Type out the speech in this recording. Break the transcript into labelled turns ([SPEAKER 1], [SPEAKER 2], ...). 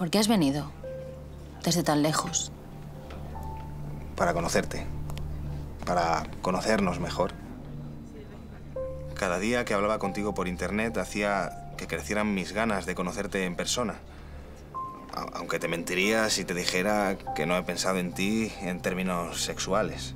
[SPEAKER 1] ¿Por qué has venido? Desde tan lejos.
[SPEAKER 2] Para conocerte. Para conocernos mejor. Cada día que hablaba contigo por internet hacía que crecieran mis ganas de conocerte en persona. Aunque te mentiría si te dijera que no he pensado en ti en términos sexuales.